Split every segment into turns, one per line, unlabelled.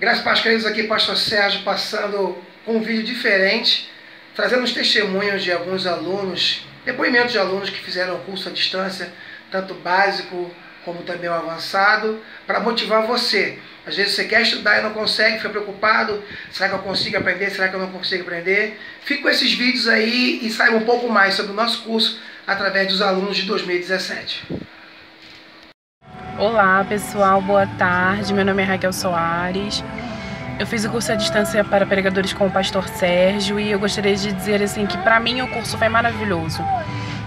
Graças a queridos, aqui Pastor Sérgio passando com um vídeo diferente, trazendo os testemunhos de alguns alunos, depoimentos de alunos que fizeram o curso à distância, tanto básico como também o avançado, para motivar você. Às vezes você quer estudar e não consegue, fica preocupado, será que eu consigo aprender, será que eu não consigo aprender? Fique com esses vídeos aí e saiba um pouco mais sobre o nosso curso através dos alunos de 2017.
Olá pessoal, boa tarde. Meu nome é Raquel Soares. Eu fiz o curso à distância para pregadores com o pastor Sérgio e eu gostaria de dizer assim que para mim o curso foi maravilhoso.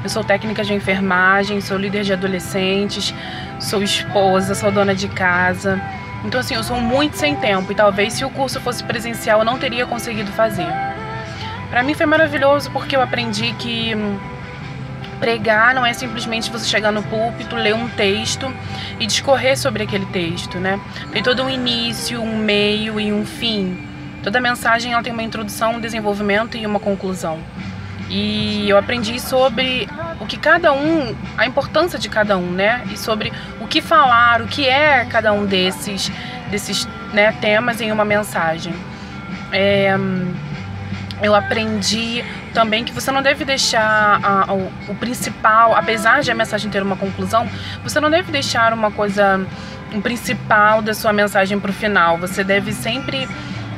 Eu sou técnica de enfermagem, sou líder de adolescentes, sou esposa, sou dona de casa. Então assim, eu sou muito sem tempo e talvez se o curso fosse presencial eu não teria conseguido fazer. Para mim foi maravilhoso porque eu aprendi que hum, Pregar não é simplesmente você chegar no púlpito, ler um texto e discorrer sobre aquele texto, né? Tem todo um início, um meio e um fim. Toda mensagem ela tem uma introdução, um desenvolvimento e uma conclusão. E eu aprendi sobre o que cada um, a importância de cada um, né? E sobre o que falar, o que é cada um desses, desses né, temas em uma mensagem. É, eu aprendi também que você não deve deixar a, o, o, principal, apesar de a mensagem ter uma conclusão, você não deve deixar uma coisa, um principal da sua mensagem para o final. Você deve sempre,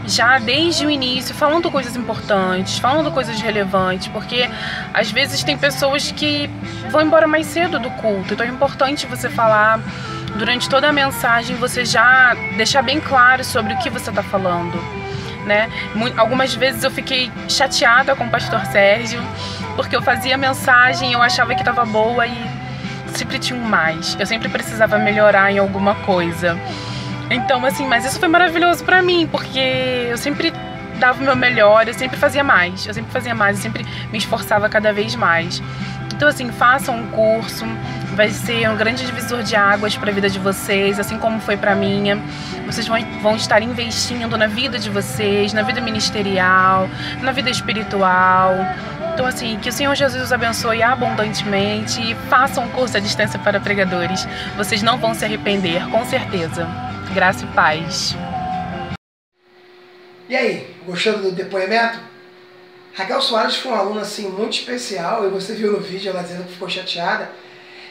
já desde o início, falando coisas importantes, falando coisas relevantes, porque às vezes tem pessoas que vão embora mais cedo do culto, então é importante você falar durante toda a mensagem, você já deixar bem claro sobre o que você está falando né? Algumas vezes eu fiquei chateada com o pastor Sérgio, porque eu fazia mensagem, eu achava que estava boa e sempre tinha um mais. Eu sempre precisava melhorar em alguma coisa. Então, assim, mas isso foi maravilhoso para mim, porque eu sempre dava o meu melhor, eu sempre fazia mais. Eu sempre fazia mais, eu sempre me esforçava cada vez mais. Então, assim, façam um curso, vai ser um grande divisor de águas para a vida de vocês, assim como foi para minha. Vocês vão, vão estar investindo na vida de vocês, na vida ministerial, na vida espiritual. Então, assim, que o Senhor Jesus os abençoe abundantemente e façam um curso à distância para pregadores. Vocês não vão se arrepender, com certeza. Graça e paz.
E aí, gostou do depoimento? Raquel Soares foi uma aluna assim muito especial, e você viu no vídeo ela dizendo que ficou chateada,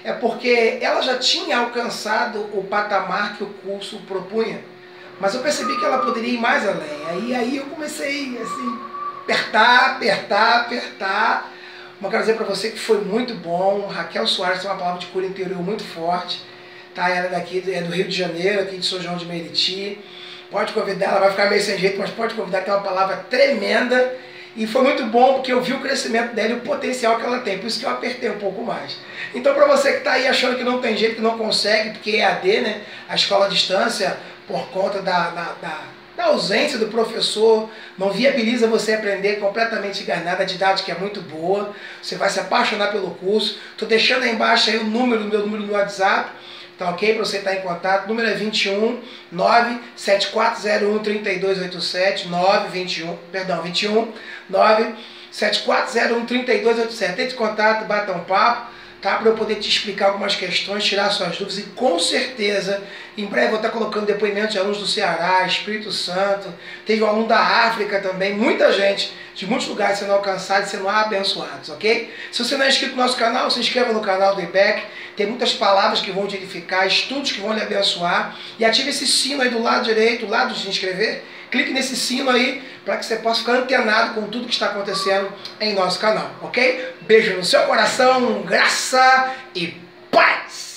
é porque ela já tinha alcançado o patamar que o curso propunha, mas eu percebi que ela poderia ir mais além. Aí, aí eu comecei assim, apertar, apertar, apertar. Mas quero dizer para você que foi muito bom. Raquel Soares tem uma palavra de cura interior muito forte. Tá? Ela é daqui, é do Rio de Janeiro, aqui de São João de Meriti. Pode convidar, ela vai ficar meio sem jeito, mas pode convidar, tem uma palavra tremenda e foi muito bom porque eu vi o crescimento dela e o potencial que ela tem. Por isso que eu apertei um pouco mais. Então, para você que está aí achando que não tem jeito, que não consegue, porque é AD, né? A escola à distância, por conta da, da, da, da ausência do professor, não viabiliza você aprender completamente enganada. A didática é muito boa. Você vai se apaixonar pelo curso. Estou deixando aí embaixo aí o número, meu número no WhatsApp. Tá ok? Para você estar em contato. O número é 21 97401 3287 921, perdão, 21 97401 3287. Entre contato, bata um papo tá? Para eu poder te explicar algumas questões, tirar suas dúvidas e com certeza, em breve vou estar colocando depoimentos de alunos do Ceará, Espírito Santo, teve um aluno da África também, muita gente de muitos lugares sendo alcançados sendo abençoados, ok? Se você não é inscrito no nosso canal, se inscreva no canal do IBEC, tem muitas palavras que vão te edificar, estudos que vão lhe abençoar e ative esse sino aí do lado direito, do lado de se inscrever, clique nesse sino aí para que você possa ficar antenado com tudo que está acontecendo em nosso canal, ok? Beijo no seu coração, graça e paz!